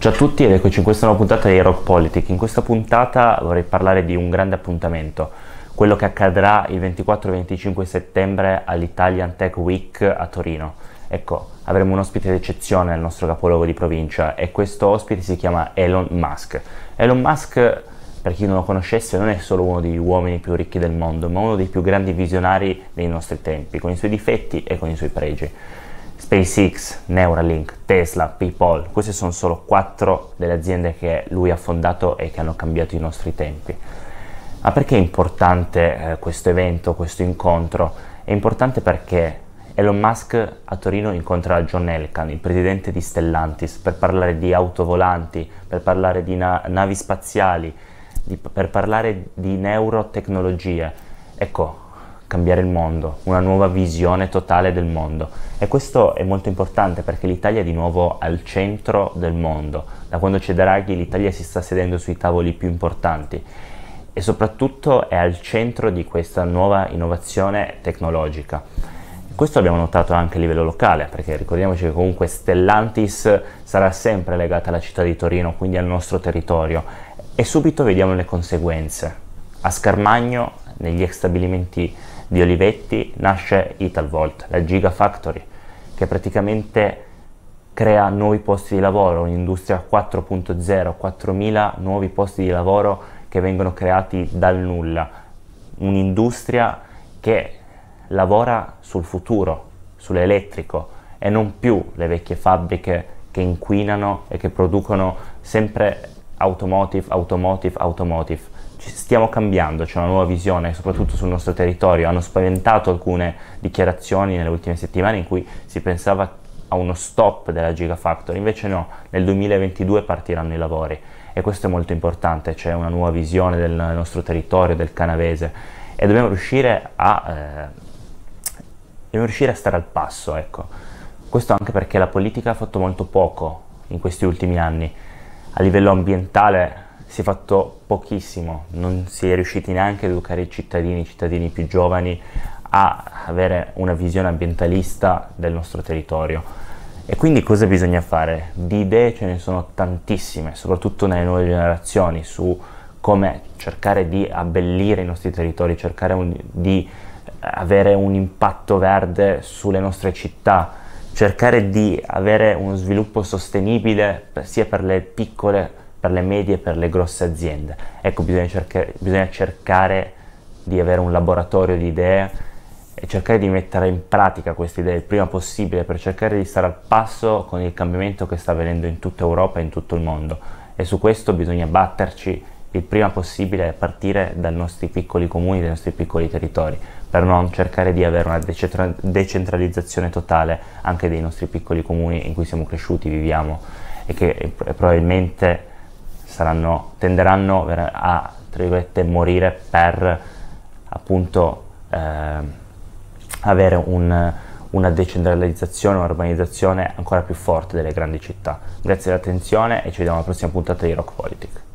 Ciao a tutti ed eccoci in questa nuova puntata di Rock Politic. In questa puntata vorrei parlare di un grande appuntamento, quello che accadrà il 24 25 settembre all'Italian Tech Week a Torino. Ecco, avremo un ospite d'eccezione nel nostro capoluogo di provincia e questo ospite si chiama Elon Musk. Elon Musk, per chi non lo conoscesse, non è solo uno degli uomini più ricchi del mondo, ma uno dei più grandi visionari dei nostri tempi, con i suoi difetti e con i suoi pregi. SpaceX, Neuralink, Tesla, PayPal, queste sono solo quattro delle aziende che lui ha fondato e che hanno cambiato i nostri tempi. Ma perché è importante eh, questo evento, questo incontro? È importante perché Elon Musk a Torino incontra John Elkan, il presidente di Stellantis, per parlare di auto volanti, per parlare di na- navi spaziali, di, per parlare di neurotecnologie. Ecco, cambiare il mondo, una nuova visione totale del mondo. E questo è molto importante perché l'Italia è di nuovo al centro del mondo. Da quando c'è Draghi l'Italia si sta sedendo sui tavoli più importanti e soprattutto è al centro di questa nuova innovazione tecnologica. Questo l'abbiamo notato anche a livello locale, perché ricordiamoci che comunque Stellantis sarà sempre legata alla città di Torino, quindi al nostro territorio, e subito vediamo le conseguenze. A Scarmagno, negli ex stabilimenti di Olivetti nasce Italvolt, la Gigafactory, che praticamente crea nuovi posti di lavoro, un'industria 4.0, 4.000 nuovi posti di lavoro che vengono creati dal nulla, un'industria che lavora sul futuro, sull'elettrico e non più le vecchie fabbriche che inquinano e che producono sempre automotive, automotive, automotive stiamo cambiando, c'è una nuova visione, soprattutto sul nostro territorio. Hanno spaventato alcune dichiarazioni nelle ultime settimane in cui si pensava a uno stop della Gigafactory, invece no, nel 2022 partiranno i lavori e questo è molto importante, c'è una nuova visione del nostro territorio, del canavese e dobbiamo riuscire a, eh, dobbiamo riuscire a stare al passo, ecco. Questo anche perché la politica ha fatto molto poco in questi ultimi anni. A livello ambientale si è fatto pochissimo, non si è riusciti neanche ad educare i cittadini, i cittadini più giovani a avere una visione ambientalista del nostro territorio. E quindi cosa bisogna fare? Di idee ce ne sono tantissime, soprattutto nelle nuove generazioni, su come cercare di abbellire i nostri territori, cercare un, di avere un impatto verde sulle nostre città, cercare di avere uno sviluppo sostenibile sia per le piccole per le medie per le grosse aziende. Ecco, bisogna, cercare, bisogna cercare di avere un laboratorio di idee e cercare di mettere in pratica queste idee il prima possibile per cercare di stare al passo con il cambiamento che sta avvenendo in tutta Europa e in tutto il mondo. E su questo bisogna batterci il prima possibile partire dai nostri piccoli comuni, dai nostri piccoli territori, per non cercare di avere una decentralizzazione totale anche dei nostri piccoli comuni in cui siamo cresciuti, viviamo e che probabilmente saranno, tenderanno a morire per appunto eh, avere un, una decentralizzazione, un'urbanizzazione ancora più forte delle grandi città. Grazie dell'attenzione e ci vediamo alla prossima puntata di Rock Politics.